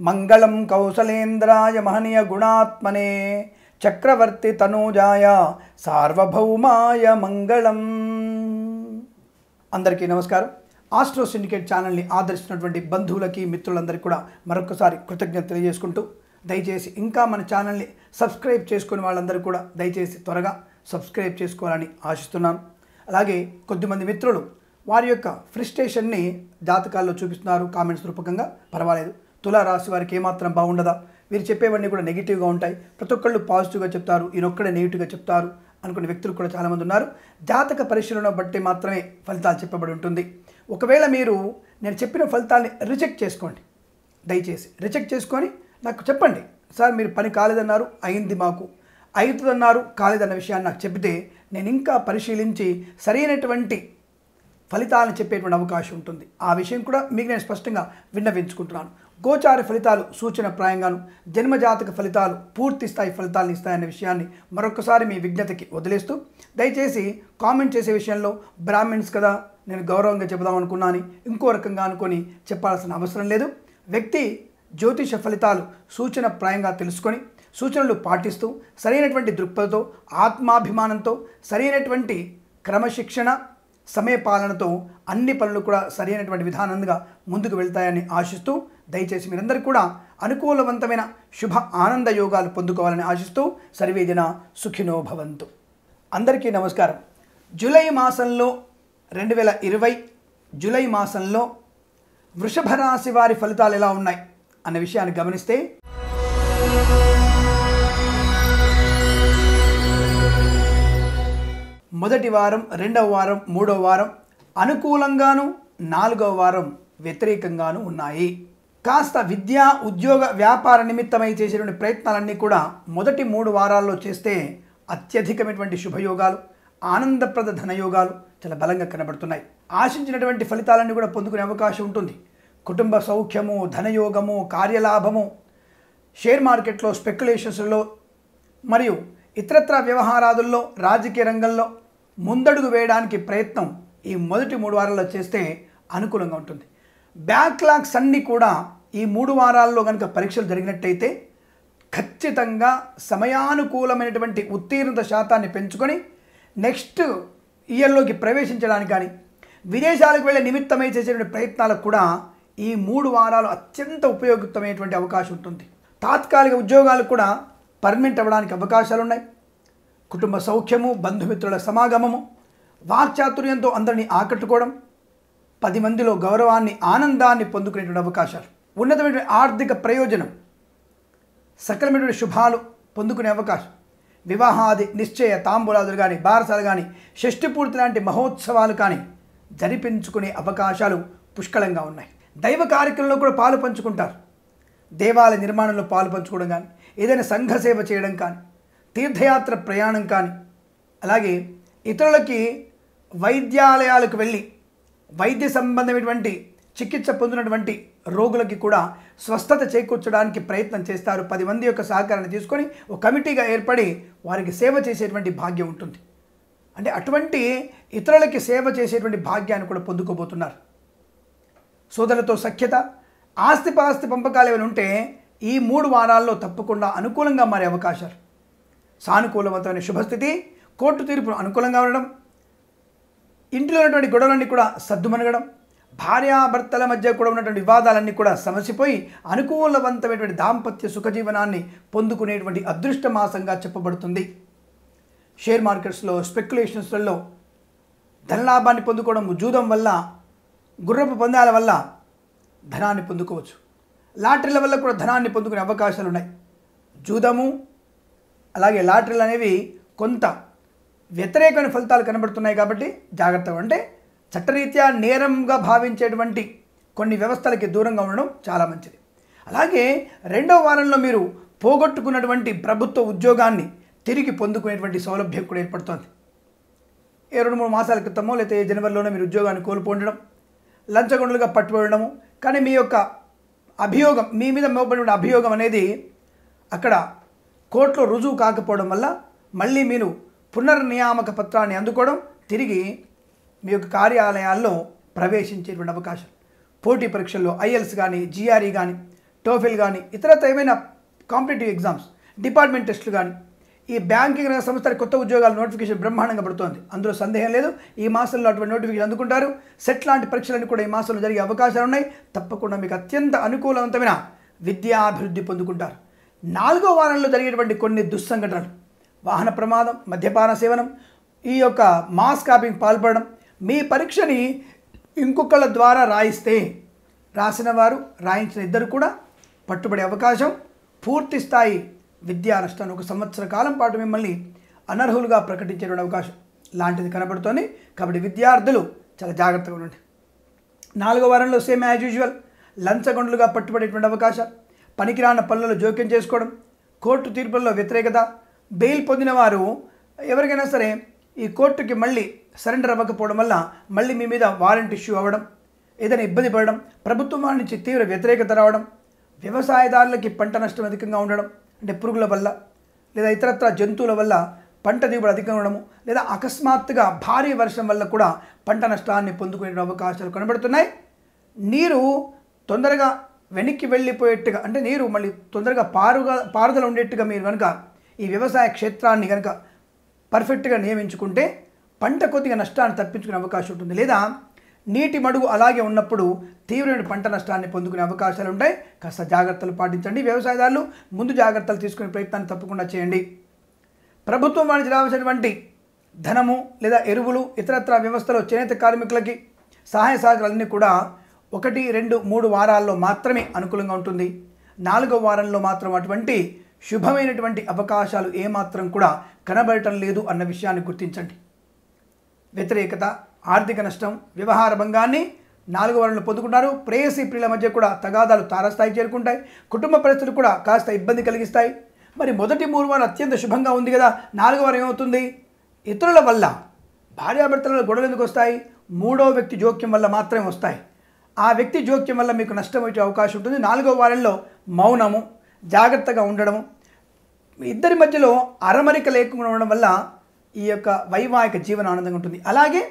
మంగళం కౌసలేంద్రాయ మహనీయ గుణాత్మనే చక్రవర్తి తనూజాయ సార్వభౌమాయ మంగళం. అందరికీ నమస్కారం. ఆస్ట్రో సిండికేట్ ఛానల్ని ఆదరిస్తున్నటువంటి బంధువులకి మిత్రులందరికీ కూడా మరొకసారి కృతజ్ఞత తెలియజేసుకుంటూ దయచేసి ఇంకా మన ఛానల్ని సబ్స్క్రైబ్ చేసుకుని వాళ్ళందరూ కూడా దయచేసి త్వరగా సబ్స్క్రైబ్ చేసుకోవాలని ఆశిస్తున్నాను. అలాగే కొద్దిమంది మిత్రులు వారి యొక్క ఫ్రిస్టేషన్ని జాతకాల్లో చూపిస్తున్నారు. కామెంట్స్ రూపకంగా. పర్వాలేదు. తులారాశి వారికి ఏమాత్రం బాగుండదా? వీరు చెప్పేవన్నీ కూడా నెగిటివ్గా ఉంటాయి. ప్రతి ఒక్కళ్ళు పాజిటివ్గా చెప్తారు. ఈయనొక్కడే నెగిటివ్గా చెప్తారు అనుకునే వ్యక్తులు కూడా చాలామంది ఉన్నారు. జాతక పరిశీలన బట్టి మాత్రమే ఫలితాలు చెప్పబడి ఉంటుంది. ఒకవేళ మీరు నేను చెప్పిన ఫలితాల్ని రిజెక్ట్ చేసుకోండి. దయచేసి రిజెక్ట్ చేసుకొని నాకు చెప్పండి. సార్ మీరు పని కాలేదన్నారు అయింది మాకు. అవుతుందన్నారు కాలేదన్న విషయాన్ని నాకు చెబితే నేను ఇంకా పరిశీలించి సరైనటువంటి ఫలితాలను చెప్పేటువంటి అవకాశం ఉంటుంది. ఆ విషయం కూడా మీకు నేను స్పష్టంగా విన్నవించుకుంటున్నాను. గోచార ఫలితాలు సూచన ప్రాయంగాను జన్మజాతక ఫలితాలు పూర్తి స్థాయి ఫలితాలను ఇస్తాయనే విషయాన్ని మరొకసారి మీ విజ్ఞతకి వదిలేస్తూ దయచేసి కామెంట్ చేసే విషయంలో బ్రాహ్మిన్స్ కదా నేను గౌరవంగా చెబుదాం అనుకున్నాను ఇంకో రకంగా అనుకొని చెప్పాల్సిన అవసరం లేదు. వ్యక్తి జ్యోతిష ఫలితాలు సూచన ప్రాయంగా తెలుసుకొని సూచనలు పాటిస్తూ సరైనటువంటి దృక్పథంతో ఆత్మాభిమానంతో సరైనటువంటి క్రమశిక్షణ సమయపాలనతో అన్ని పనులు కూడా సరైనటువంటి విధానంగా ముందుకు వెళ్తాయని ఆశిస్తూ దయచేసి మీరందరూ కూడా అనుకూలవంతమైన శుభ ఆనంద యోగాలు పొందుకోవాలని ఆశిస్తూ సర్వేజన సుఖినో భవంతు. అందరికీ నమస్కారం. జూలై మాసంలో రెండు వేల ఇరవై జూలై మాసంలో వృషభ రాశి వారి ఫలితాలు ఎలా ఉన్నాయి అన్న విషయాన్ని గమనిస్తే మొదటి వారం రెండవ వారం మూడవ వారం అనుకూలంగాను నాలుగవ వారం వ్యతిరేకంగాను ఉన్నాయి. కాస్త విద్యా ఉద్యోగ వ్యాపార నిమిత్తమై చేసినటువంటి ప్రయత్నాలన్నీ కూడా మొదటి మూడు వారాల్లో చేస్తే అత్యధికమైనటువంటి శుభయోగాలు ఆనందప్రద ధనయోగాలు చాలా బలంగా కనబడుతున్నాయి. ఆశించినటువంటి ఫలితాలన్నీ కూడా పొందుకునే అవకాశం ఉంటుంది. కుటుంబ సౌఖ్యము ధనయోగము కార్యలాభము షేర్ మార్కెట్లో స్పెక్యులేషన్స్లో మరియు ఇతరత్ర వ్యవహారాదుల్లో రాజకీయ రంగంలో ముందడుగు వేయడానికి ప్రయత్నం ఈ మొదటి మూడు వారాల్లో చేస్తే అనుకూలంగా ఉంటుంది. బ్యాక్లాగ్స్ అన్నీ కూడా ఈ మూడు వారాల్లో కనుక పరీక్షలు జరిగినట్టయితే ఖచ్చితంగా సమయానుకూలమైనటువంటి ఉత్తీర్ణత శాతాన్ని పెంచుకొని నెక్స్ట్ ఇయర్లోకి ప్రవేశించడానికి కానీ విదేశాలకు వెళ్ళే నిమిత్తమై చేసేటువంటి ప్రయత్నాలకు కూడా ఈ మూడు వారాలు అత్యంత ఉపయోగకరమైనటువంటి అవకాశం ఉంటుంది. తాత్కాలిక ఉద్యోగాలు కూడా పర్మనెంట్ అవ్వడానికి అవకాశాలు ఉన్నాయి కుటుంబ సౌఖ్యము బంధుమిత్రుల సమాగమము వాక్చాతుర్యంతో అందరినీ ఆకట్టుకోవడం పది మందిలో గౌరవాన్ని ఆనందాన్ని పొందుకునేటువంటి అవకాశాలు. ఉన్నతమైన ఆర్థిక ప్రయోజనం సకలమైనటువంటి శుభాలు పొందుకునే అవకాశం. వివాహాది నిశ్చయ తాంబూలాదులు కానీ బారసాలు కానీ షష్టిపూర్తి లాంటి మహోత్సవాలు కానీ జరిపించుకునే అవకాశాలు పుష్కలంగా ఉన్నాయి. దైవ కార్యక్రమంలో కూడా పాలు పంచుకుంటారు. దేవాలయ నిర్మాణంలో పాలు పంచుకోవడం కానీ ఏదైనా సంఘ సేవ చేయడం కానీ తీర్థయాత్ర ప్రయాణం కానీ అలాగే ఇతరులకి వైద్యాలయాలకు వెళ్ళి వైద్య సంబంధమైనటువంటి చికిత్స పొందినటువంటి రోగులకి కూడా స్వస్థత చేకూర్చడానికి ప్రయత్నం చేస్తారు. పది మంది యొక్క సహకారాన్ని తీసుకొని ఒక కమిటీగా ఏర్పడి వారికి సేవ చేసేటువంటి భాగ్యం ఉంటుంది. అంటే అటువంటి ఇతరులకి సేవ చేసేటువంటి భాగ్యాన్ని కూడా పొందుకోబోతున్నారు. సోదరులతో సఖ్యత ఆస్తిపాస్తి పంపకాలు ఏమైనా ఉంటే ఈ మూడు వారాల్లో తప్పకుండా అనుకూలంగా మారే అవకాశాలు. సానుకూలవంతమైన శుభస్థితి కోర్టు తీర్పును అనుకూలంగా ఉండడం ఇంటిలో ఉన్నటువంటి గొడవలన్నీ కూడా సద్దుమనగడం భార్యాభర్తల మధ్య కూడా ఉన్నటువంటి వివాదాలన్నీ కూడా సమసిపోయి అనుకూలవంతమైనటువంటి దాంపత్య సుఖజీవనాన్ని పొందుకునేటువంటి అదృష్ట మాసంగా చెప్పబడుతుంది. షేర్ మార్కెట్స్లో స్పెక్యులేషన్స్లలో ధనలాభాన్ని పొందుకోవడం జూదం వల్ల గుర్రపు పందాల వల్ల ధనాన్ని పొందుకోవచ్చు. లాటరీల వల్ల కూడా ధనాన్ని పొందుకునే అవకాశాలు ఉన్నాయి జూదము అలాగే లాటరీలు అనేవి కొంత వ్యతిరేకమైన ఫలితాలు కనబడుతున్నాయి కాబట్టి జాగ్రత్తగా అంటే చట్టరీత్యా నేరంగా భావించేటువంటి కొన్ని వ్యవస్థలకి దూరంగా ఉండడం చాలా మంచిది. అలాగే రెండవ వారంలో మీరు పోగొట్టుకున్నటువంటి ప్రభుత్వ ఉద్యోగాన్ని తిరిగి పొందుకునేటువంటి సౌలభ్యం కూడా ఏర్పడుతోంది. ఏ రెండు మూడు మాసాల క్రితమో లేకపోతే జనవరిలోనే మీరు ఉద్యోగాన్ని కోల్పోండడం లంచగొండలుగా పట్టుబడము కానీ మీ యొక్క అభియోగం మీ మీద మోపడిన అభియోగం అనేది అక్కడ కోర్టులో రుజువు కాకపోవడం వల్ల మళ్ళీ మీరు పునర్నియామక పత్రాన్ని అందుకోవడం తిరిగి మీ యొక్క కార్యాలయాల్లో ప్రవేశించేటువంటి అవకాశం. పోటీ పరీక్షల్లో ఐఎల్స్ కానీ జిఆర్ఈ కానీ టోఫిల్ కానీ ఇతరత ఏమైనా కాంపిటేటివ్ ఎగ్జామ్స్ డిపార్ట్మెంట్ టెస్టులు కానీ ఈ బ్యాంకింగ్ రంగ సంస్థల కొత్త ఉద్యోగాల నోటిఫికేషన్ బ్రహ్మాండంగా పడుతోంది. అందులో సందేహం లేదు. ఈ మాసంలో అటువంటి నోటిఫికేషన్ అందుకుంటారు. సెట్ లాంటి పరీక్షలన్నీ కూడా ఈ మాసంలో జరిగే అవకాశాలు ఉన్నాయి. తప్పకుండా మీకు అత్యంత అనుకూలవంతమైన విద్యాభివృద్ధి పొందుకుంటారు. నాలుగో వారంలో జరిగేటువంటి కొన్ని దుస్సంఘటనలు. వాహన ప్రమాదం మద్యపాన సేవనం ఈ యొక్క మాస్ కాపింగ్ పాల్పడడం మీ పరీక్షని ఇంకొకళ్ళ ద్వారా రాయిస్తే రాసిన వారు రాయించిన ఇద్దరు కూడా పట్టుబడే అవకాశం పూర్తి స్థాయి విద్యా నష్టాన్ని ఒక సంవత్సర కాలం పాటు మిమ్మల్ని అనర్హులుగా ప్రకటించేటువంటి అవకాశం లాంటిది కనబడుతోంది. కాబట్టి విద్యార్థులు చాలా జాగ్రత్తగా ఉండండి. నాలుగో వారంలో సేమ్ యాజ్ యూజువల్ లంచగొండలుగా పట్టుబడేటువంటి అవకాశాలు పనికిరాన పనులలో జోక్యం చేసుకోవడం కోర్టు తీర్పుల్లో వ్యతిరేకత బెయిల్ పొందిన వారు ఎవరికైనా సరే ఈ కోర్టుకి మళ్ళీ సరెండర్ అవ్వకపోవడం వల్ల మళ్ళీ మీ మీద వారెంట్ ఇష్యూ అవ్వడం ఏదైనా ఇబ్బంది పడడం ప్రభుత్వం వారి నుంచి తీవ్ర వ్యతిరేకత రావడం వ్యవసాయదారులకి పంట నష్టం అధికంగా ఉండడం అంటే పురుగుల వల్ల లేదా ఇతరత్ర జంతువుల వల్ల పంట దిగుబడి అధికంగా ఉండడము లేదా అకస్మాత్తుగా భారీ వర్షం వల్ల కూడా పంట నష్టాన్ని పొందుకునే అవకాశాలు కనబడుతున్నాయి. నీరు తొందరగా వెనక్కి వెళ్ళిపోయేట్టుగా అంటే నీరు మళ్ళీ తొందరగా పారుగా పారుదల ఉండేట్టుగా మీరు కనుక ఈ వ్యవసాయ క్షేత్రాన్ని కనుక పర్ఫెక్ట్గా నియమించుకుంటే పంట కొద్దిగా నష్టాన్ని తప్పించుకునే అవకాశం ఉంటుంది. లేదా నీటి మడుగు అలాగే ఉన్నప్పుడు తీవ్రమైన పంట నష్టాన్ని పొందుకునే అవకాశాలు ఉంటాయి. కాస్త జాగ్రత్తలు పాటించండి. వ్యవసాయదారులు ముందు జాగ్రత్తలు తీసుకునే ప్రయత్నాన్ని తప్పకుండా చేయండి. ప్రభుత్వం వారికి రావాల్సినటువంటి ధనము లేదా ఎరువులు ఇతరత్ర వ్యవస్థలో చేనేత కార్మికులకి సహాయ సహకారాలన్నీ కూడా ఒకటి రెండు మూడు వారాల్లో మాత్రమే అనుకూలంగా ఉంటుంది. నాలుగో వారంలో మాత్రం అటువంటి శుభమైనటువంటి అవకాశాలు ఏమాత్రం కూడా కనబడటం లేదు అన్న విషయాన్ని గుర్తించండి. వ్యతిరేకత ఆర్థిక నష్టం వ్యవహార భంగాన్ని నాలుగో వారంలో పొందుకుంటారు. ప్రేయసీ ప్రియుల మధ్య కూడా తగాదాలు తారస్థాయి చేరుకుంటాయి. కుటుంబ పరిస్థితులు కూడా కాస్త ఇబ్బంది కలిగిస్తాయి. మరి మొదటి మూడు వారం అత్యంత శుభంగా ఉంది కదా నాలుగో వారం ఏమవుతుంది? ఇతరుల వల్ల భార్యాభర్తల గొడవలు ఎందుకు వస్తాయి? మూడో వ్యక్తి జోక్యం వల్ల మాత్రమే వస్తాయి. ఆ వ్యక్తి జోక్యం వల్ల మీకు నష్టం వచ్చే అవకాశం ఉంటుంది. నాలుగో వారంలో మౌనము జాగ్రత్తగా ఉండడము ఇద్దరి మధ్యలో అరమరిక లేకుండా ఉండడం వల్ల ఈ యొక్క వైవాహిక జీవన ఆనందంగా ఉంటుంది. అలాగే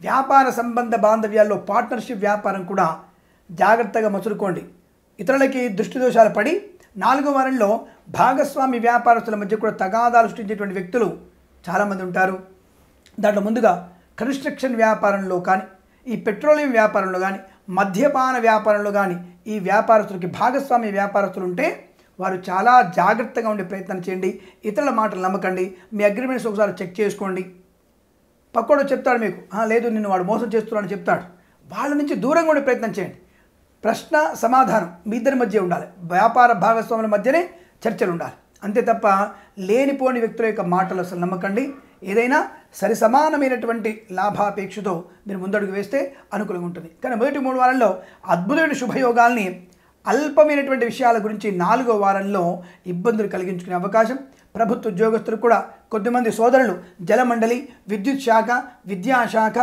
వ్యాపార సంబంధ బాంధవ్యాల్లో పార్ట్నర్షిప్ వ్యాపారం కూడా జాగ్రత్తగా మసులుకోండి. ఇతరులకి దృష్టి దోషాలు పడి నాలుగో వారంలో భాగస్వామి వ్యాపారస్తుల మధ్య కూడా తగాదాలు సృష్టించేటువంటి వ్యక్తులు చాలామంది ఉంటారు. దాంట్లో ముందుగా కన్స్ట్రక్షన్ వ్యాపారంలో కానీ ఈ పెట్రోలియం వ్యాపారంలో కానీ మద్యపాన వ్యాపారంలో కానీ ఈ వ్యాపారస్తులకి భాగస్వామి వ్యాపారస్తులు ఉంటే వారు చాలా జాగ్రత్తగా ఉండే ప్రయత్నం చేయండి. ఇతరుల మాటలు నమ్మకండి. మీ అగ్రిమెంట్స్ ఒకసారి చెక్ చేసుకోండి. పక్కోడు చెప్తాడు మీకు లేదు నిన్ను వాడు మోసం చేస్తున్నాడని చెప్తాడు. వాళ్ళ నుంచి దూరంగా ఉండే ప్రయత్నం చేయండి. ప్రశ్న సమాధానం మీ ఇద్దరి మధ్య ఉండాలి. వ్యాపార భాగస్వాముల మధ్యనే చర్చలు ఉండాలి. అంతే తప్ప లేనిపోని వ్యక్తుల యొక్క మాటలు అసలు నమ్మకండి. ఏదైనా సరి సమానమైనటువంటి లాభాపేక్షతో మీరు ముందడుగు వేస్తే అనుకూలంగా ఉంటుంది. కానీ మొదటి మూడు వారాల్లో అద్భుతమైన శుభయోగాల్ని అల్పమైనటువంటి విషయాల గురించి నాలుగో వారంలో ఇబ్బందులు కలిగించుకునే అవకాశం ప్రభుత్వ ఉద్యోగస్తులు కూడా కొద్దిమంది సోదరులు జలమండలి విద్యుత్ శాఖ విద్యాశాఖ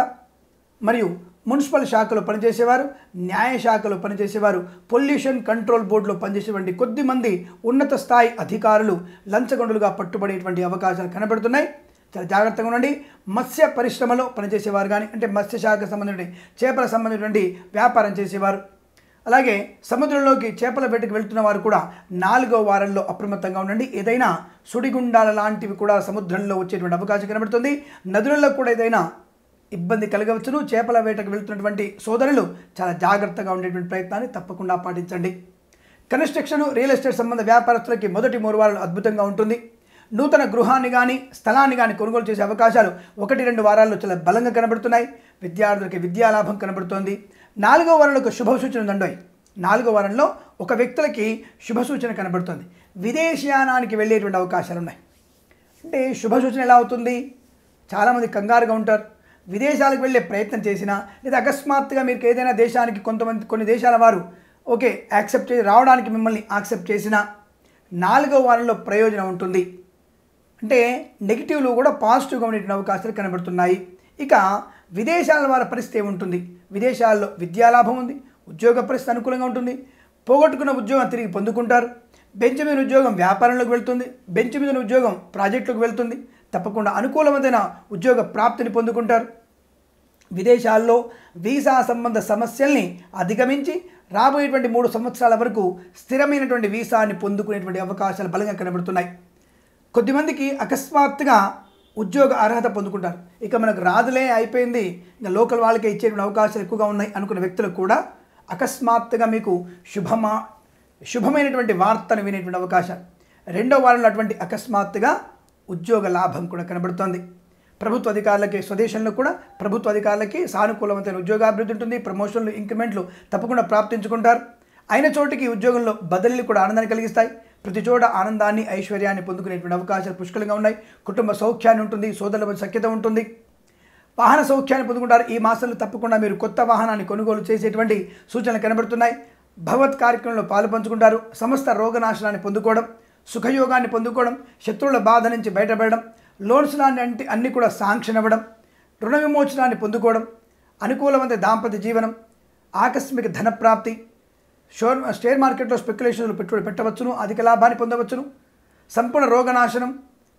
మరియు మున్సిపల్ శాఖలో పనిచేసేవారు న్యాయ శాఖలో పనిచేసేవారు పొల్యూషన్ కంట్రోల్ బోర్డులో పనిచేసేటువంటి కొద్దిమంది ఉన్నత స్థాయి అధికారులు లంచగొండలుగా పట్టుబడేటువంటి అవకాశాలు కనబడుతున్నాయి. చాలా జాగ్రత్తగా ఉండండి. మత్స్య పరిశ్రమలో పనిచేసేవారు కానీ అంటే మత్స్య శాఖకు సంబంధించిన చేపల సంబంధించినటువంటి వ్యాపారం చేసేవారు అలాగే సముద్రంలోకి చేపల వేటకు వెళ్తున్న వారు కూడా నాలుగో వారంలో అప్రమత్తంగా ఉండండి. ఏదైనా సుడిగుండాల లాంటివి కూడా సముద్రంలో వచ్చేటువంటి అవకాశం కనబడుతుంది. నదులలో కూడా ఏదైనా ఇబ్బంది కలగవచ్చును. చేపల వేటకు వెళ్తున్నటువంటి సోదరులు చాలా జాగ్రత్తగా ఉండేటువంటి ప్రయత్నాన్ని తప్పకుండా పాటించండి. కన్స్ట్రక్షన్ రియల్ ఎస్టేట్ సంబంధ వ్యాపారస్తులకి మొదటి మూడు వారాలు అద్భుతంగా ఉంటుంది. నూతన గృహాన్ని కానీ స్థలాన్ని కానీ కొనుగోలు చేసే అవకాశాలు ఒకటి రెండు వారాల్లో చాలా బలంగా కనబడుతున్నాయి. విద్యార్థులకి విద్యాలాభం కనబడుతోంది. నాలుగో వారంలో ఒక శుభ సూచన ఉందండోయ్. నాలుగో వారంలో ఒక వ్యక్తులకి శుభ సూచన కనబడుతుంది. విదేశయానానికి వెళ్ళేటువంటి అవకాశాలు ఉన్నాయి అంటే శుభ సూచన ఎలా అవుతుంది? చాలామంది కంగారుగా ఉంటారు. విదేశాలకు వెళ్ళే ప్రయత్నం చేసినా లేదా అకస్మాత్తుగా మీకు ఏదైనా దేశానికి కొంతమంది కొన్ని దేశాల వారు ఓకే యాక్సెప్ట్ చేసి రావడానికి మిమ్మల్ని యాక్సెప్ట్ చేసినా నాలుగో వారంలో ప్రయోజనం ఉంటుంది. అంటే నెగిటివ్లు కూడా పాజిటివ్గా ఉండేటువంటి అవకాశాలు కనబడుతున్నాయి. ఇక విదేశాల వారి పరిస్థితి ఏముంటుంది? విదేశాల్లో విద్యాలాభం ఉంది ఉద్యోగ పరిస్థితి అనుకూలంగా ఉంటుంది. పోగొట్టుకున్న ఉద్యోగం తిరిగి పొందుకుంటారు. బెంచ్ మీద ఉద్యోగం వ్యాపారంలోకి వెళ్తుంది. బెంచ్ మీద ఉద్యోగం ప్రాజెక్టులకు వెళ్తుంది. తప్పకుండా అనుకూలమైన ఉద్యోగ ప్రాప్తిని పొందుకుంటారు. విదేశాల్లో వీసా సంబంధ సమస్యల్ని అధిగమించి రాబోయేటువంటి మూడు సంవత్సరాల వరకు స్థిరమైనటువంటి వీసాని పొందుకునేటువంటి అవకాశాలు బలంగా కనబడుతున్నాయి. కొద్దిమందికి అకస్మాత్తుగా ఉద్యోగ అర్హత పొందుకుంటారు. ఇక మనకు రాదులే అయిపోయింది. ఇంకా లోకల్ వాళ్ళకే ఇచ్చేటువంటి అవకాశాలు ఎక్కువగా ఉన్నాయి అనుకున్న వ్యక్తులకు కూడా అకస్మాత్తుగా మీకు శుభమా శుభమైనటువంటి వార్తను వినేటువంటి అవకాశం. రెండో వారంలో అటువంటి అకస్మాత్తుగా ఉద్యోగ లాభం కూడా కనబడుతోంది. ప్రభుత్వ అధికారులకి స్వదేశంలో కూడా ప్రభుత్వ అధికారులకి సానుకూలమైన ఉద్యోగాభివృద్ధి ఉంటుంది. ప్రమోషన్లు ఇంక్రిమెంట్లు తప్పకుండా ప్రాప్తించుకుంటారు. అయిన చోటికి ఉద్యోగంలో బదిలీలు కూడా ఆనందాన్ని కలిగిస్తాయి. ప్రతి చోట ఆనందాన్ని ఐశ్వర్యాన్ని పొందుకునేటువంటి అవకాశాలు పుష్కలంగా ఉన్నాయి. కుటుంబ సౌఖ్యాన్ని ఉంటుంది సోదరుల మధ్య సఖ్యత ఉంటుంది. వాహన సౌఖ్యాన్ని పొందుకుంటారు. ఈ మాసంలో తప్పకుండా మీరు కొత్త వాహనాన్ని కొనుగోలు చేసేటువంటి సూచనలు కనబడుతున్నాయి. భగవత్ కార్యక్రమంలో పాలు పంచుకుంటారు. సమస్త రోగనాశనాన్ని పొందుకోవడం సుఖయోగాన్ని పొందుకోవడం శత్రువుల బాధ నుంచి బయటపడడం లోన్స్ లాంటి అంటే అన్ని కూడా సాంక్షన్ అవ్వడం రుణ విమోచనాన్ని పొందుకోవడం అనుకూలమైన దాంపత్య జీవనం ఆకస్మిక ధనప్రాప్తి షోర్ షేర్ మార్కెట్లో స్పెక్యులేషన్లు పెట్టుబడి పెట్టవచ్చును అధిక లాభాన్ని పొందవచ్చును. సంపూర్ణ రోగనాశనం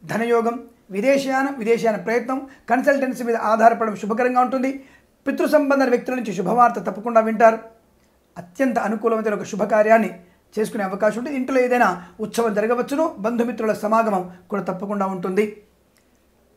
ధనయోగం విదేశయానం విదేశయాన ప్రయత్నం కన్సల్టెన్సీ మీద ఆధారపడడం శుభకరంగా ఉంటుంది. పితృ సంబంధ వ్యక్తుల నుంచి శుభవార్త తప్పకుండా వింటారు. అత్యంత అనుకూలమైన ఒక శుభకార్యాన్ని చేసుకునే అవకాశం ఉంటుంది. ఇంట్లో ఏదైనా ఉత్సవం జరగవచ్చును బంధుమిత్రుల సమాగమం కూడా తప్పకుండా ఉంటుంది.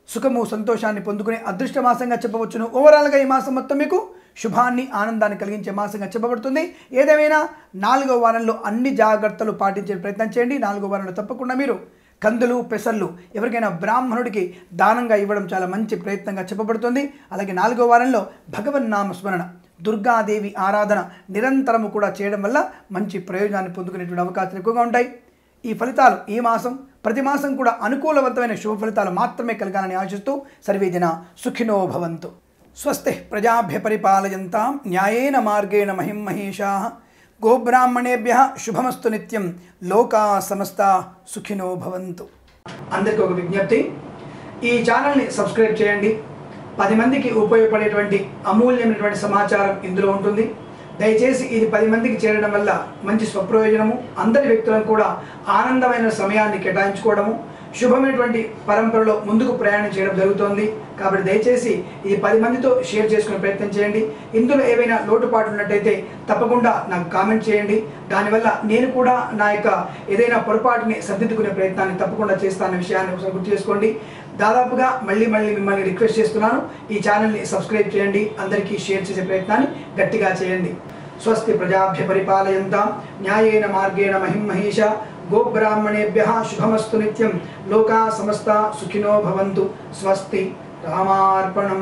సుఖము సంతోషాన్ని పొందుకునే అదృష్ట మాసంగా చెప్పవచ్చును ఓవరాల్గా ఈ మాసం మొత్తం మీకు శుభాన్ని ఆనందాన్ని కలిగించే మాసంగా చెప్పబడుతుంది. ఏదేమైనా నాలుగో వారంలో అన్ని జాగ్రత్తలు పాటించే ప్రయత్నం చేయండి. నాలుగో వారంలో తప్పకుండా మీరు కందులు పెసర్లు ఎవరికైనా బ్రాహ్మణుడికి దానంగా ఇవ్వడం చాలా మంచి ప్రయత్నంగా చెప్పబడుతుంది. అలాగే నాలుగో వారంలో భగవన్నామ స్మరణ దుర్గాదేవి ఆరాధన నిరంతరము కూడా చేయడం వల్ల మంచి ప్రయోజనాన్ని పొందుకునేటువంటి అవకాశాలు ఎక్కువగా ఉంటాయి. ఈ ఫలితాలు ఈ మాసం ప్రతి మాసం కూడా అనుకూలవంతమైన శుభ ఫలితాలు మాత్రమే కలగాలని ఆశిస్తూ సర్వేజన సుఖినో భవంతు. స్వస్తి ప్రజాభ్య పరిపాలయంతాం న్యాయేన మార్గేణ మహిం మహేషా. గోబ్రాహ్మణేభ్య శుభమస్తు నిత్యం లోకా సమస్త సుఖినో భవంతు. అందరికీ ఒక విజ్ఞప్తి. ఈ ఛానల్ని సబ్స్క్రైబ్ చేయండి. పది మందికి ఉపయోగపడేటువంటి అమూల్యమైనటువంటి సమాచారం ఇందులో ఉంటుంది. దయచేసి ఇది పది మందికి చేరడం వల్ల మంచి స్వప్రయోజనము అందరి వ్యక్తులను కూడా ఆనందమైన సమయాన్ని కేటాయించుకోవడము శుభమైనటువంటి పరంపరలో ముందుకు ప్రయాణం చేయడం జరుగుతోంది. కాబట్టి దయచేసి ఇది పది మందితో షేర్ చేసుకునే ప్రయత్నం చేయండి. ఇందులో ఏవైనా లోటుపాట్లు ఉన్నట్టయితే తప్పకుండా నాకు కామెంట్ చేయండి. దానివల్ల నేను కూడా నా యొక్క ఏదైనా పొరపాటుని సర్దిద్దుకునే ప్రయత్నాన్ని తప్పకుండా చేస్తానన్న విషయాన్ని ఒకసారి గుర్తు చేసుకోండి. దాదాపుగా మళ్ళీ మళ్ళీ మిమ్మల్ని రిక్వెస్ట్ చేస్తున్నాను. ఈ ఛానల్ని సబ్స్క్రైబ్ చేయండి. అందరికీ షేర్ చేసే ప్రయత్నాన్ని గట్టిగా చేయండి. స్వస్తి ప్రజాభ్య పరిపాలయంతా. న్యాయేన మార్గేణ మహిం మహేష గోబ్రాహ్మణేభ్య శుభమస్తు నిత్యం లోకా సమస్త సుఖినో భవంతు స్వస్తి రామార్పణం